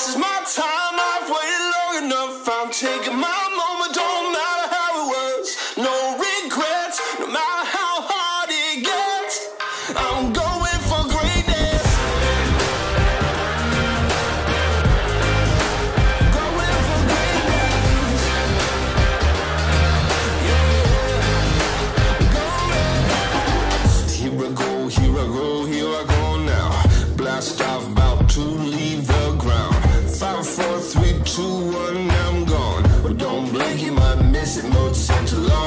This is my time, I've waited long enough. I'm taking my moment, don't matter how it was. No regrets, no matter how hard it gets. I'm going for greatness. Going for greatness. Yeah. Here I go, here I go, miss it. To launch. I